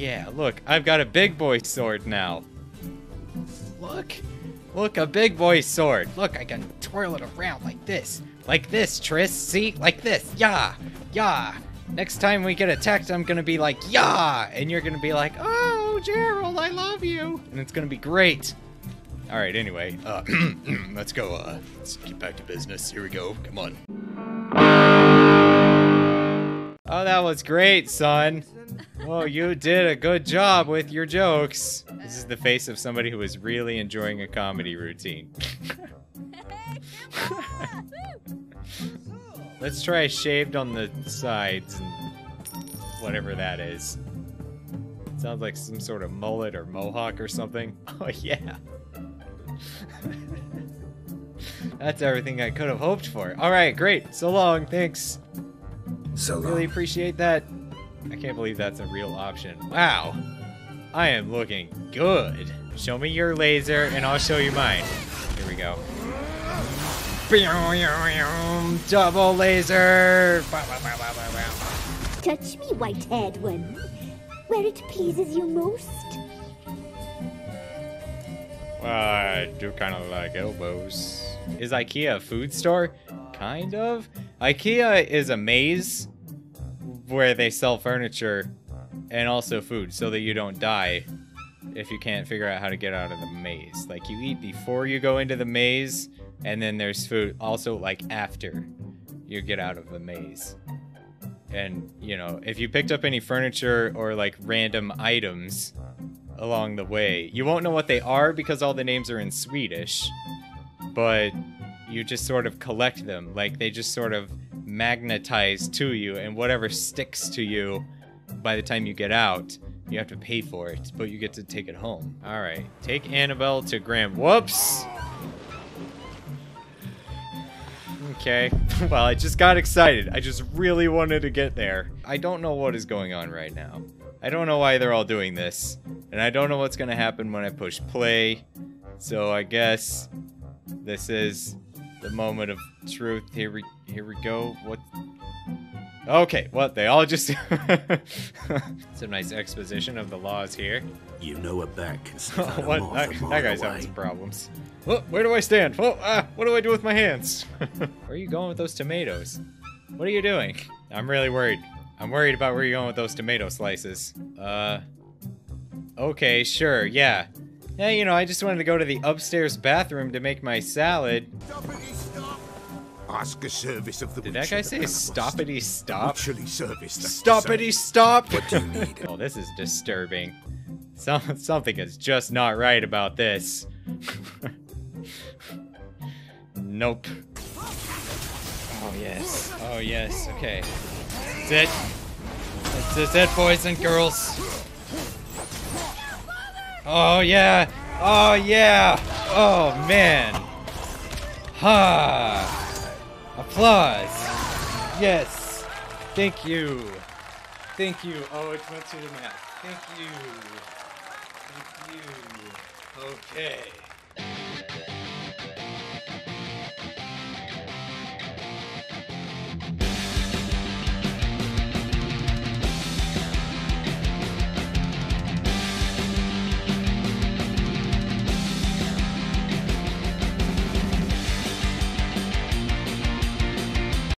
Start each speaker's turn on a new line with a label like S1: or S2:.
S1: Yeah, look, I've got a big boy sword now. Look. Look, a big boy sword. Look, I can twirl it around like this. Like this, Triss. See? Like this. Yeah. Yeah. Next time we get attacked, I'm gonna be like, yeah! And you're gonna be like, oh, Geralt, I love you! And it's gonna be great. Alright, anyway, uh, let's go, uh, let's get back to business. Here we go. Come on. Oh, that was great, son. Oh, you did a good job with your jokes. This is the face of somebody who is really enjoying a comedy routine. Let's try shaved on the sides and whatever that is. Sounds like some sort of mullet or mohawk or something. Oh, yeah. That's everything I could have hoped for. All right, great. So long. Thanks.
S2: So long.
S1: Really appreciate that. I can't believe that's a real option. Wow. I am looking good. Show me your laser and I'll show you mine. Here we go. Double laser!
S3: Touch me, white-haired one, where it pleases you most.
S1: Well, I do kind of like elbows. Is IKEA a food store? Kind of. IKEA is a maze where they sell furniture and also food so that you don't die if you can't figure out how to get out of the maze. Like you eat before you go into the maze and then there's food also like after you get out of the maze. And, you know, if you picked up any furniture or like random items along the way, you won't know what they are because all the names are in Swedish. But you just sort of collect them. Like they just sort of magnetize to you, and whatever sticks to you by the time you get out, you have to pay for it, but you get to take it home. All right, take Annabelle to Graham. Whoops. Okay, well, I just got excited. I just really wanted to get there. I don't know what is going on right now. I don't know why they're all doing this. And I don't know what's gonna happen when I push play. So I guess this is the moment of truth. Here we here we go. What Okay, what they all just some nice exposition of the laws here.
S2: You know a bat can sniff out a
S1: what
S2: moth
S1: that, that guy's
S2: away.
S1: having some problems. Oh, where do I stand? Oh, ah, what do I do with my hands? where are you going with those tomatoes? What are you doing? I'm really worried. I'm worried about where you're going with those tomato slices. Uh, okay, sure, yeah. Yeah, you know, I just wanted to go to the upstairs bathroom to make my salad.
S2: Ask a service of the
S1: Did that guy say stoppity stop?
S2: Mutually service.
S1: Stoppity stop!
S2: What do you need?
S1: oh, this is disturbing. Some, something is just not right about this. nope. Oh, yes. Oh, yes. Okay. That's it. That's, that's it, boys and girls. Oh, yeah. Oh, yeah. Oh, man. Ha. Applause. Yes. Thank you. Thank you. Oh, it went to the map. Thank you. Thank you. Okay.